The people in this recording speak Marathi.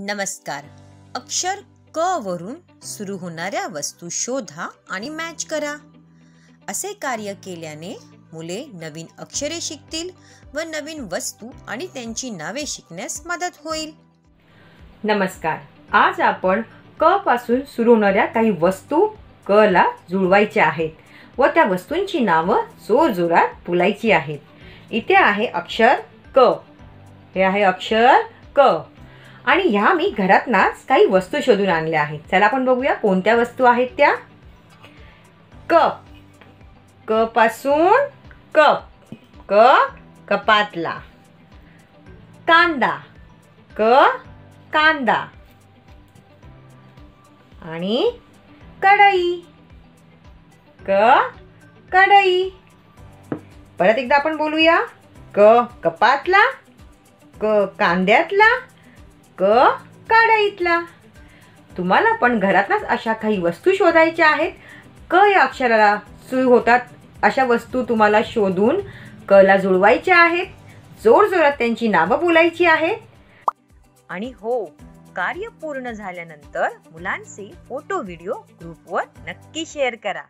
नमस्कार. अक्षर क वरून सुरू होणाऱ्या वस्तू शोधा आणि मॅच करा. असे कार्य केल्याने मुले नवीन अक्षरे शिकतील व नवीन वस्तू आणि त्यांची नावे शिकण्यास मदत होईल. नमस्कार. आज आपण क पासून सुरू होणाऱ्या काही वस्तू क ला जुळवायच्या आहेत व त्या वस्तूंची नावं जोरजोरात बोलायची आहेत. इथे आहे अक्षर क. हे आहे अक्षर क. आणि ह्या मी घरातनाच काही वस्तू शोधून आणल्या आहेत. चला आपण बघूया कोणत्या वस्तू आहेत त्या. कप. क कप. क कपातला. कांदा. क. कांदा. आणि कढई. क. कढई. परत एकदा आपण बोलूया. क. कपातला. क. कांद्यातला. क इथला. तुम्हाला पण घरातलाच अशा काही वस्तू शोधायच्या आहेत? क या अक्षराला सुरू होतात? अशा वस्तू तुम्हाला शोधून कला जुळवायच्या आहेत? जोरजोरात त्यांची नावं बोलायची आहेत? आणि हो कार्य पूर्ण झाल्यानंतर मुलांचे फोटो व्हिडिओ ग्रुपवर नक्की शेअर करा.